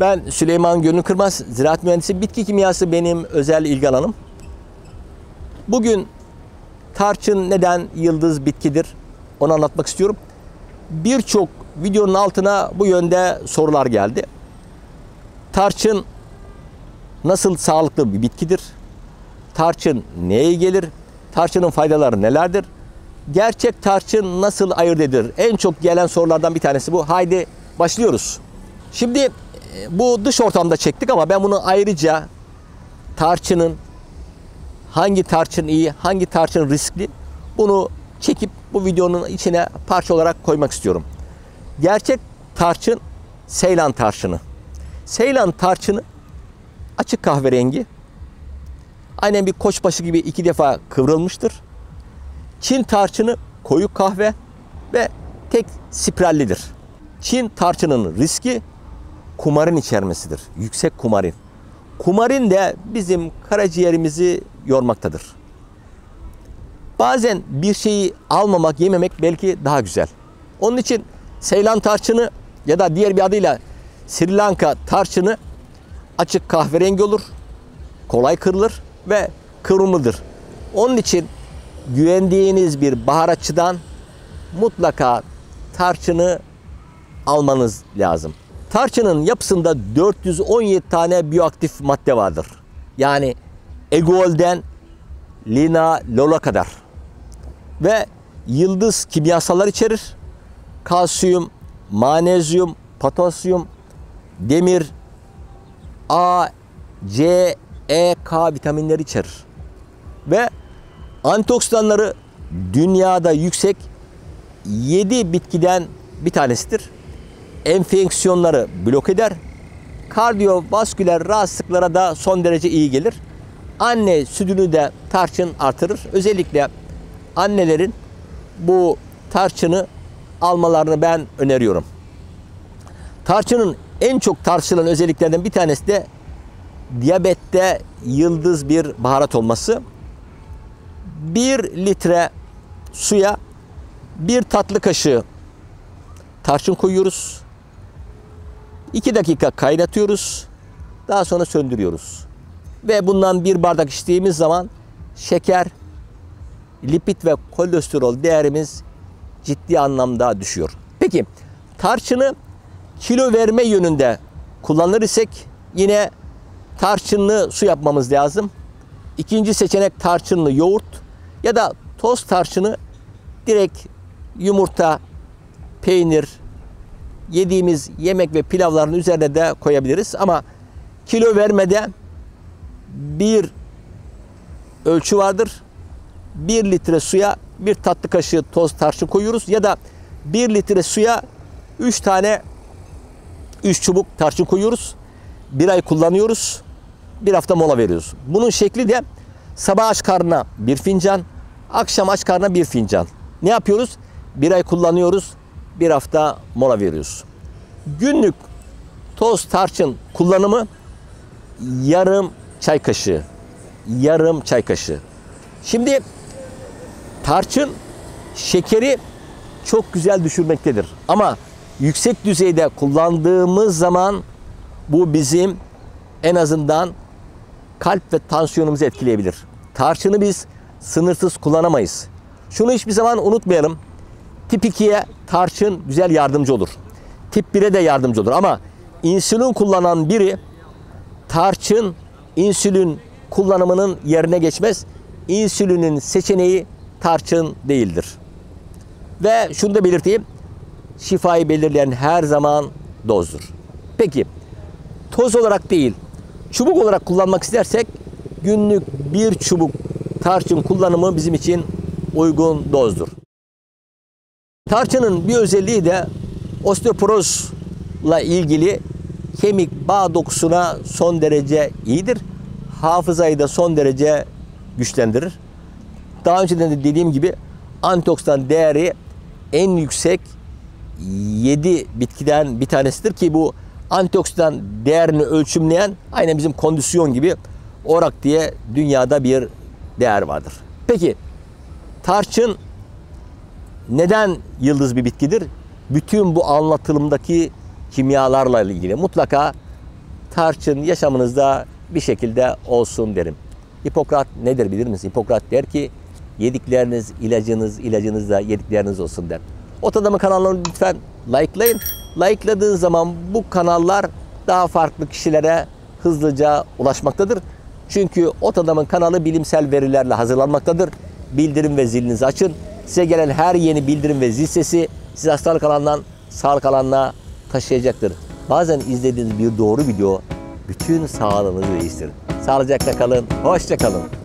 Ben Süleyman Gönül Kırmaz, ziraat mühendisi. Bitki kimyası benim özel ilgi alanım. Bugün tarçın neden yıldız bitkidir onu anlatmak istiyorum. Birçok videonun altına bu yönde sorular geldi. Tarçın nasıl sağlıklı bir bitkidir? Tarçın neye gelir? Tarçının faydaları nelerdir? Gerçek tarçın nasıl ayırt edilir? En çok gelen sorulardan bir tanesi bu. Haydi başlıyoruz. Şimdi bu dış ortamda çektik ama ben bunu ayrıca tarçının hangi tarçın iyi, hangi tarçın riskli bunu çekip bu videonun içine parça olarak koymak istiyorum. Gerçek tarçın Seylan tarçını. Seylan tarçını açık kahverengi. Aynen bir koçbaşı gibi iki defa kıvrılmıştır. Çin tarçını koyu kahve ve tek spirallidir. Çin tarçının riski kumarin içermesidir. Yüksek kumarin. Kumarin de bizim karaciğerimizi yormaktadır. Bazen bir şeyi almamak, yememek belki daha güzel. Onun için Seylan tarçını ya da diğer bir adıyla Sri Lanka tarçını açık kahverengi olur, kolay kırılır ve kıvrımlıdır. Onun için güvendiğiniz bir baharatçıdan mutlaka tarçını almanız lazım. Tarçının yapısında 417 tane biyoaktif madde vardır. Yani egolden linalola kadar. Ve yıldız kimyasallar içerir. Kalsiyum, manezyum, potasyum, demir, A, C, E, K vitaminleri içerir. Ve antioksidanları dünyada yüksek 7 bitkiden bir tanesidir. Enfeksiyonları blok eder. Kardiyovasküler rahatsızlıklara da son derece iyi gelir. Anne sütünü de tarçın artırır. Özellikle annelerin bu tarçını almalarını ben öneriyorum. Tarçının en çok tartışılan özelliklerinden bir tanesi de diyabette yıldız bir baharat olması. Bir litre suya bir tatlı kaşığı tarçın koyuyoruz. 2 dakika kaynatıyoruz. Daha sonra söndürüyoruz. Ve bundan bir bardak içtiğimiz zaman şeker, lipid ve kolesterol değerimiz ciddi anlamda düşüyor. Peki tarçını kilo verme yönünde kullanır isek yine tarçınlı su yapmamız lazım. İkinci seçenek tarçınlı yoğurt ya da toz tarçını direkt yumurta, peynir, yediğimiz yemek ve pilavların üzerine de koyabiliriz. Ama kilo vermede bir ölçü vardır. Bir litre suya bir tatlı kaşığı toz tarçın koyuyoruz ya da bir litre suya üç tane üç çubuk tarçın koyuyoruz. Bir ay kullanıyoruz. Bir hafta mola veriyoruz. Bunun şekli de sabah aç karnına bir fincan, akşam aç karnına bir fincan. Ne yapıyoruz? Bir ay kullanıyoruz. Bir hafta mola veriyoruz. Günlük toz tarçın kullanımı yarım çay kaşığı. Yarım çay kaşığı. Şimdi tarçın şekeri çok güzel düşürmektedir. Ama yüksek düzeyde kullandığımız zaman bu bizim en azından kalp ve tansiyonumuzu etkileyebilir. Tarçını biz sınırsız kullanamayız. Şunu hiçbir zaman unutmayalım. Tip 2'ye tarçın güzel yardımcı olur. Tip 1'e de yardımcı olur ama insülin kullanan biri tarçın insülin kullanımının yerine geçmez. İnsülinin seçeneği tarçın değildir. Ve şunu da belirteyim. Şifayı belirleyen her zaman dozdur. Peki toz olarak değil çubuk olarak kullanmak istersek günlük bir çubuk tarçın kullanımı bizim için uygun dozdur. Tarçının bir özelliği de osteoporozla ilgili kemik bağ dokusuna son derece iyidir. Hafızayı da son derece güçlendirir. Daha önceden de dediğim gibi antioksidan değeri en yüksek 7 bitkiden bir tanesidir ki bu antioksidan değerini ölçümleyen aynen bizim kondisyon gibi orak diye dünyada bir değer vardır. Peki tarçın neden yıldız bir bitkidir? Bütün bu anlatılımdaki kimyalarla ilgili mutlaka tarçın yaşamınızda bir şekilde olsun derim. Hipokrat nedir bilir misiniz? Hipokrat der ki yedikleriniz ilacınız, ilacınız da yedikleriniz olsun der. Ot Adamı kanalını lütfen likelayın. Likeladığın zaman bu kanallar daha farklı kişilere hızlıca ulaşmaktadır. Çünkü Ot Adam'ın kanalı bilimsel verilerle hazırlanmaktadır. Bildirim ve zilinizi açın. Size gelen her yeni bildirim ve zil sesi sizi hastalık alanından sağlık alanına taşıyacaktır. Bazen izlediğiniz bir doğru video bütün sağlığınızı değiştirir. Sağlıcakla kalın, hoşça kalın.